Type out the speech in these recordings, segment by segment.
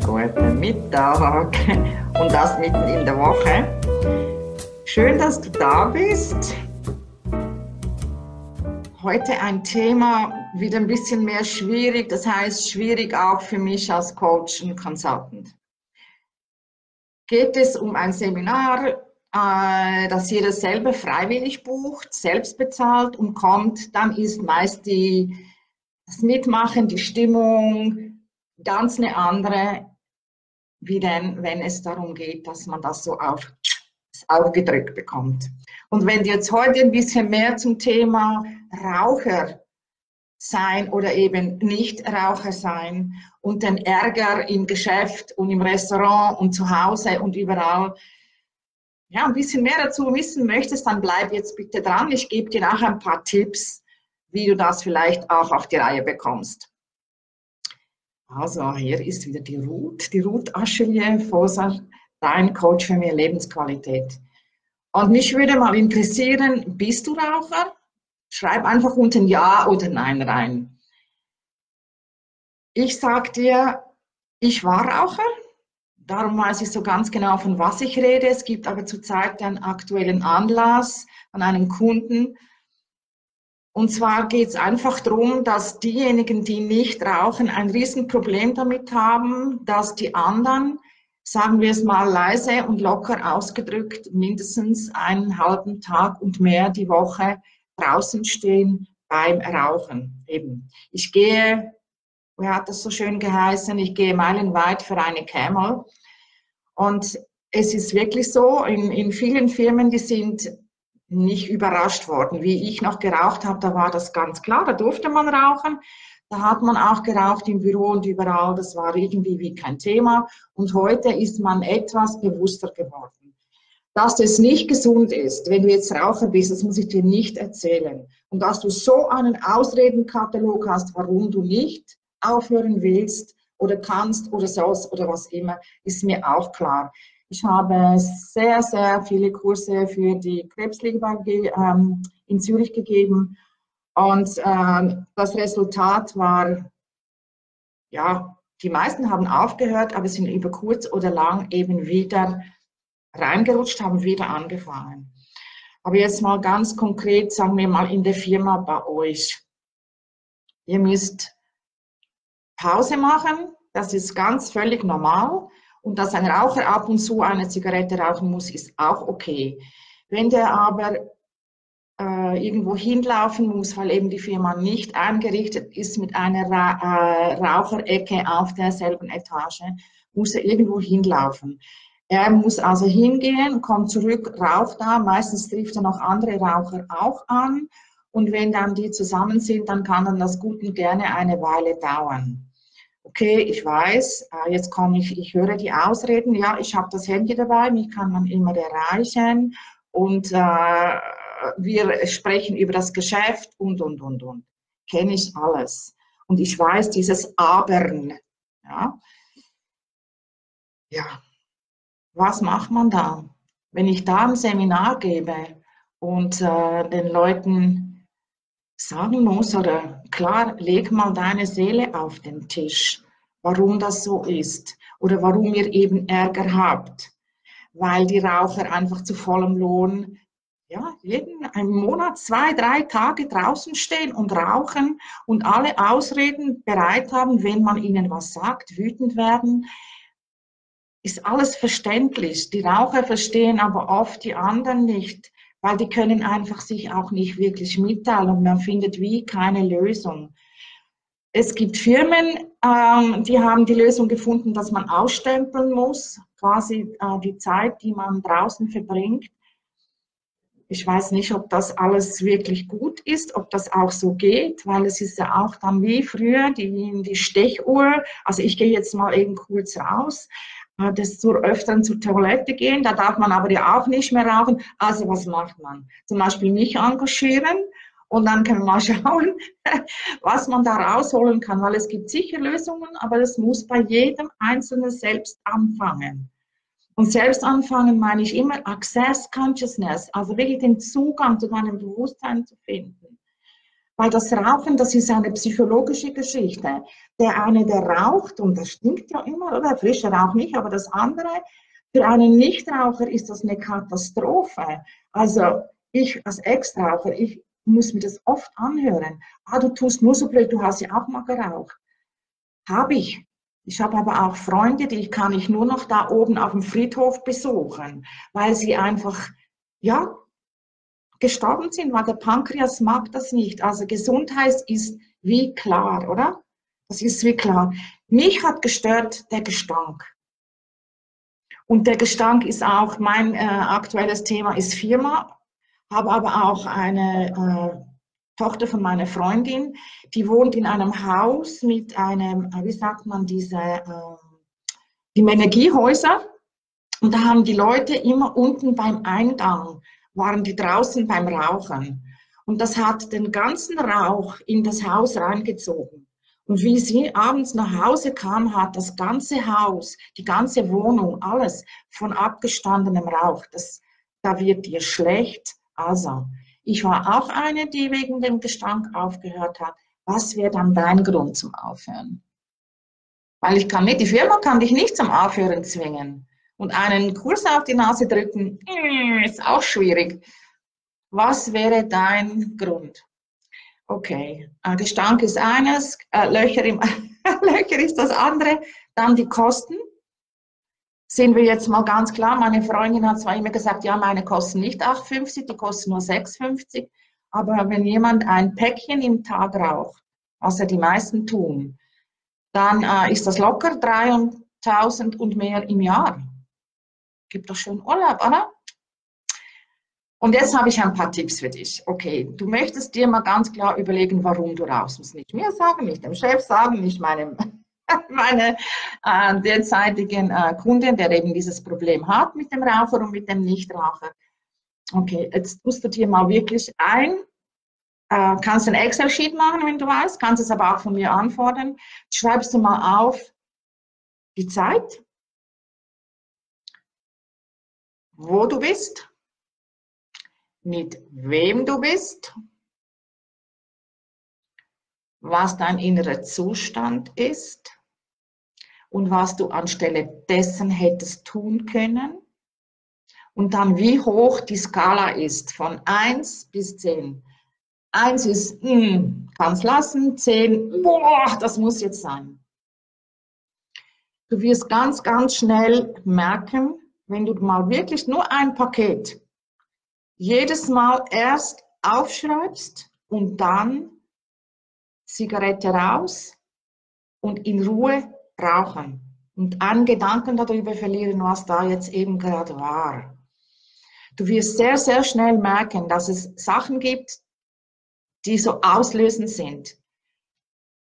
wunderschönen guten Mittag und das mitten in der Woche. Schön, dass du da bist. Heute ein Thema wieder ein bisschen mehr schwierig, das heißt schwierig auch für mich als Coach und Consultant. Geht es um ein Seminar, äh, das jeder selber freiwillig bucht, selbst bezahlt und kommt, dann ist meist die, das Mitmachen, die Stimmung ganz eine andere, wie denn, wenn es darum geht, dass man das so auf, aufgedrückt bekommt. Und wenn du jetzt heute ein bisschen mehr zum Thema Raucher sein oder eben nicht Raucher sein und den Ärger im Geschäft und im Restaurant und zu Hause und überall ja, ein bisschen mehr dazu wissen möchtest, dann bleib jetzt bitte dran. Ich gebe dir nachher ein paar Tipps, wie du das vielleicht auch auf die Reihe bekommst. Also hier ist wieder die Ruth, die Ruth Aschelier Foser, dein Coach für mehr Lebensqualität. Und mich würde mal interessieren, bist du Raucher? Schreib einfach unten Ja oder Nein rein. Ich sag dir, ich war Raucher, darum weiß ich so ganz genau, von was ich rede. Es gibt aber zurzeit einen aktuellen Anlass an einen Kunden. Und zwar geht es einfach darum, dass diejenigen, die nicht rauchen, ein Riesenproblem damit haben, dass die anderen sagen wir es mal leise und locker ausgedrückt, mindestens einen halben Tag und mehr die Woche draußen stehen beim Rauchen. Eben. Ich gehe, wie hat das so schön geheißen, ich gehe meilenweit für eine Camel. Und es ist wirklich so, in, in vielen Firmen, die sind nicht überrascht worden. Wie ich noch geraucht habe, da war das ganz klar, da durfte man rauchen. Da hat man auch geraucht im Büro und überall. Das war irgendwie wie kein Thema. Und heute ist man etwas bewusster geworden. Dass das nicht gesund ist, wenn du jetzt Raucher bist, das muss ich dir nicht erzählen. Und dass du so einen Ausredenkatalog hast, warum du nicht aufhören willst oder kannst oder sollst oder was immer, ist mir auch klar. Ich habe sehr, sehr viele Kurse für die Krebsliga ähm, in Zürich gegeben und äh, das Resultat war, ja, die meisten haben aufgehört, aber sind über kurz oder lang eben wieder reingerutscht, haben wieder angefangen. Aber jetzt mal ganz konkret, sagen wir mal in der Firma bei euch. Ihr müsst Pause machen, das ist ganz völlig normal. Und dass ein Raucher ab und zu eine Zigarette rauchen muss, ist auch okay. Wenn der aber äh, irgendwo hinlaufen muss, weil eben die Firma nicht eingerichtet ist mit einer Ra äh, Raucherecke auf derselben Etage, muss er irgendwo hinlaufen. Er muss also hingehen, kommt zurück, raucht da. Meistens trifft er noch andere Raucher auch an. Und wenn dann die zusammen sind, dann kann dann das gut und gerne eine Weile dauern. Okay, ich weiß, äh, jetzt komme ich, ich höre die Ausreden, ja, ich habe das Handy dabei, mich kann man immer erreichen und äh, wir sprechen über das Geschäft und, und, und, und. Kenne ich alles. Und ich weiß dieses Abern. Ja. ja, was macht man da? Wenn ich da ein Seminar gebe und äh, den Leuten sagen muss, oder klar, leg mal deine Seele auf den Tisch, warum das so ist oder warum ihr eben Ärger habt, weil die Raucher einfach zu vollem Lohn ja, jeden einen Monat, zwei, drei Tage draußen stehen und rauchen und alle Ausreden bereit haben, wenn man ihnen was sagt, wütend werden, ist alles verständlich. Die Raucher verstehen aber oft die anderen nicht, weil die können einfach sich auch nicht wirklich mitteilen und man findet wie keine Lösung. Es gibt Firmen, ähm, die haben die Lösung gefunden, dass man ausstempeln muss, quasi äh, die Zeit, die man draußen verbringt. Ich weiß nicht, ob das alles wirklich gut ist, ob das auch so geht, weil es ist ja auch dann wie früher die, die Stechuhr. Also ich gehe jetzt mal eben kurz raus, äh, das zur öfteren zur Toilette gehen, da darf man aber ja auch nicht mehr rauchen. Also was macht man? Zum Beispiel mich engagieren und dann können wir mal schauen, was man da rausholen kann, weil es gibt sicher Lösungen, aber es muss bei jedem Einzelnen selbst anfangen. Und selbst anfangen meine ich immer Access Consciousness, also wirklich den Zugang zu deinem Bewusstsein zu finden. Weil das Rauchen, das ist eine psychologische Geschichte. Der eine, der raucht, und das stinkt ja immer, oder? Frische Rauch nicht, aber das andere, für einen Nichtraucher ist das eine Katastrophe. Also ich als Ex-Raucher, ich muss mir das oft anhören. Ah, du tust nur so blöd, du hast ja auch mal geraucht. Habe ich. Ich habe aber auch Freunde, die kann ich nur noch da oben auf dem Friedhof besuchen, weil sie einfach, ja, gestorben sind, weil der Pankreas mag das nicht. Also Gesundheit ist wie klar, oder? Das ist wie klar. Mich hat gestört der Gestank. Und der Gestank ist auch mein äh, aktuelles Thema, ist Firma, habe aber auch eine äh, Tochter von meiner Freundin, die wohnt in einem Haus mit einem, äh, wie sagt man, diese, äh, die Energiehäuser. Und da haben die Leute immer unten beim Eingang waren die draußen beim Rauchen. Und das hat den ganzen Rauch in das Haus reingezogen. Und wie sie abends nach Hause kam, hat das ganze Haus, die ganze Wohnung, alles von abgestandenem Rauch. Das, da wird dir schlecht. Also, ich war auch eine, die wegen dem Gestank aufgehört hat. Was wäre dann dein Grund zum Aufhören? Weil ich kann nicht, die Firma kann dich nicht zum Aufhören zwingen und einen Kurs auf die Nase drücken, äh, ist auch schwierig. Was wäre dein Grund? Okay, äh, Gestank ist eines, äh, Löcher, im, Löcher ist das andere, dann die Kosten. Sehen wir jetzt mal ganz klar, meine Freundin hat zwar immer gesagt, ja, meine kosten nicht 8,50, die kosten nur 6,50, aber wenn jemand ein Päckchen im Tag raucht, was ja die meisten tun, dann äh, ist das locker 3.000 und mehr im Jahr gibt doch schön Urlaub, oder? Und jetzt habe ich ein paar Tipps für dich. Okay, du möchtest dir mal ganz klar überlegen, warum du raus musst. Nicht mir sagen, nicht dem Chef sagen, nicht meinem, meine äh, derzeitigen äh, Kunden, der eben dieses Problem hat mit dem Raucher und mit dem Nichtraucher. Okay, jetzt tust du dir mal wirklich ein, äh, kannst ein Excel-Sheet machen, wenn du weißt, kannst es aber auch von mir anfordern. Schreibst du mal auf die Zeit, wo du bist, mit wem du bist, was dein innerer Zustand ist und was du anstelle dessen hättest tun können. Und dann, wie hoch die Skala ist, von 1 bis 10. 1 ist, hm, kannst lassen, 10, boah, das muss jetzt sein. Du wirst ganz, ganz schnell merken, wenn du mal wirklich nur ein Paket jedes Mal erst aufschreibst und dann Zigarette raus und in Ruhe rauchen und einen Gedanken darüber verlieren, was da jetzt eben gerade war. Du wirst sehr, sehr schnell merken, dass es Sachen gibt, die so auslösend sind.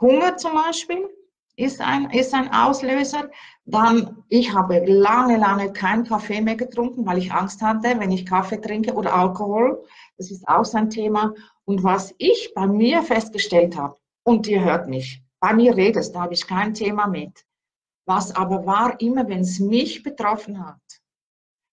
Hunger zum Beispiel ist ein, ist ein Auslöser. Dann, ich habe lange, lange keinen Kaffee mehr getrunken, weil ich Angst hatte, wenn ich Kaffee trinke oder Alkohol. Das ist auch sein Thema. Und was ich bei mir festgestellt habe, und ihr hört mich, bei mir redest, da habe ich kein Thema mit. Was aber war immer, wenn es mich betroffen hat,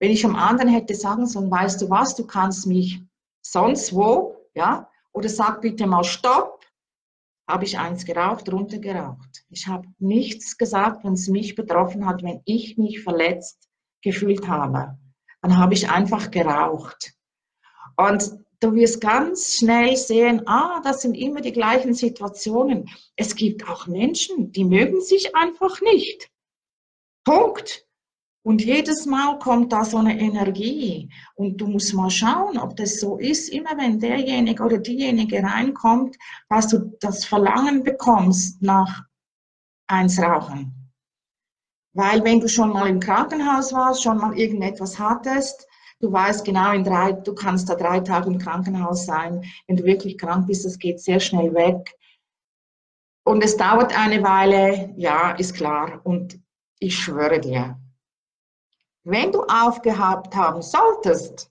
wenn ich am anderen hätte sagen sollen, weißt du was, du kannst mich sonst wo, ja, oder sag bitte mal Stopp, habe ich eins geraucht, runtergeraucht. Ich habe nichts gesagt, wenn es mich betroffen hat, wenn ich mich verletzt gefühlt habe. Dann habe ich einfach geraucht. Und du wirst ganz schnell sehen, ah, das sind immer die gleichen Situationen. Es gibt auch Menschen, die mögen sich einfach nicht. Punkt. Und jedes Mal kommt da so eine Energie. Und du musst mal schauen, ob das so ist. Immer wenn derjenige oder diejenige reinkommt, dass du das Verlangen bekommst nach eins rauchen. Weil wenn du schon mal im Krankenhaus warst, schon mal irgendetwas hattest, du weißt genau, in drei, du kannst da drei Tage im Krankenhaus sein. Wenn du wirklich krank bist, das geht sehr schnell weg. Und es dauert eine Weile, ja, ist klar. Und ich schwöre dir, wenn du aufgehabt haben solltest,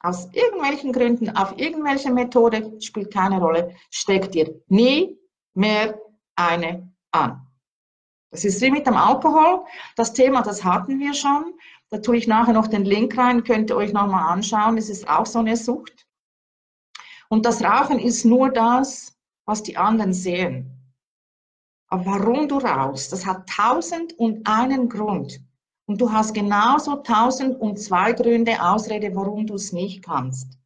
aus irgendwelchen Gründen, auf irgendwelche Methode, spielt keine Rolle, steck dir nie mehr eine an. Das ist wie mit dem Alkohol. Das Thema, das hatten wir schon. Da tue ich nachher noch den Link rein, könnt ihr euch nochmal anschauen. Es ist auch so eine Sucht. Und das Rauchen ist nur das, was die anderen sehen. Aber warum du rauchst, das hat tausend und einen Grund. Und du hast genauso tausend und zwei Gründe, Ausrede, warum du es nicht kannst.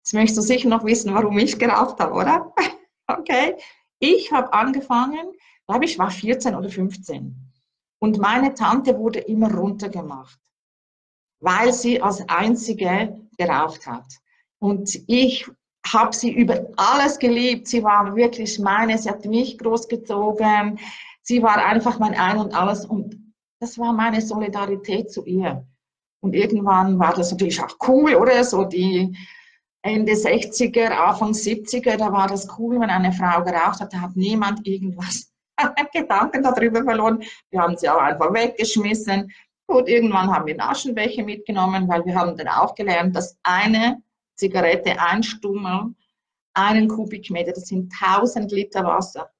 Jetzt möchtest du sicher noch wissen, warum ich geraucht habe, oder? okay. Ich habe angefangen, glaube ich, war 14 oder 15. Und meine Tante wurde immer runtergemacht, weil sie als einzige geraucht hat. Und ich habe sie über alles geliebt. Sie war wirklich meine, sie hat mich großgezogen. Sie war einfach mein Ein und Alles. Und das war meine Solidarität zu ihr. Und irgendwann war das natürlich auch cool, oder? So die Ende 60er, Anfang 70er, da war das cool, wenn eine Frau geraucht hat, da hat niemand irgendwas Gedanken darüber verloren. Wir haben sie auch einfach weggeschmissen. Gut, irgendwann haben wir Aschenbecher mitgenommen, weil wir haben dann auch gelernt, dass eine Zigarette, ein Stummel, einen Kubikmeter, das sind 1000 Liter Wasser.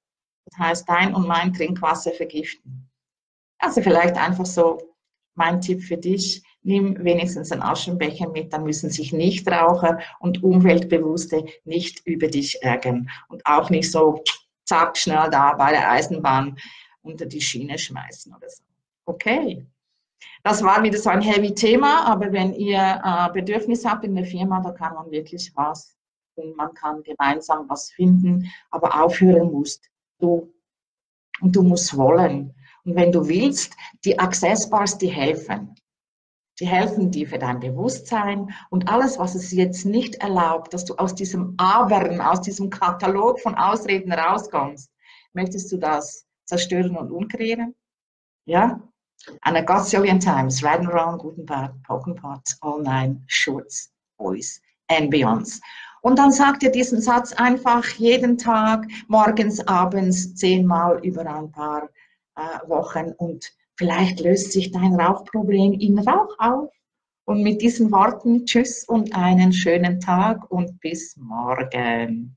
Das heißt, dein und mein Trinkwasser vergiften. Also vielleicht einfach so mein Tipp für dich, nimm wenigstens einen Aschenbecher mit, dann müssen sich Nichtraucher und Umweltbewusste nicht über dich ärgern und auch nicht so zack, schnell da bei der Eisenbahn unter die Schiene schmeißen oder so. Okay. Das war wieder so ein heavy Thema, aber wenn ihr äh, Bedürfnis habt in der Firma, da kann man wirklich was und man kann gemeinsam was finden, aber aufhören musst du. Und du musst wollen. Und wenn du willst, die Access Bars, die helfen. Die helfen dir für dein Bewusstsein und alles, was es jetzt nicht erlaubt, dass du aus diesem Abern, aus diesem Katalog von Ausreden rauskommst. Möchtest du das zerstören und umkreieren? Ja? And I got times, right and wrong, good and bad, poking pots, all nine, shorts, boys and beyonds. Und dann sagt ihr diesen Satz einfach jeden Tag, morgens, abends, zehnmal über ein paar äh, Wochen und vielleicht löst sich dein Rauchproblem in Rauch auf. Und mit diesen Worten Tschüss und einen schönen Tag und bis morgen.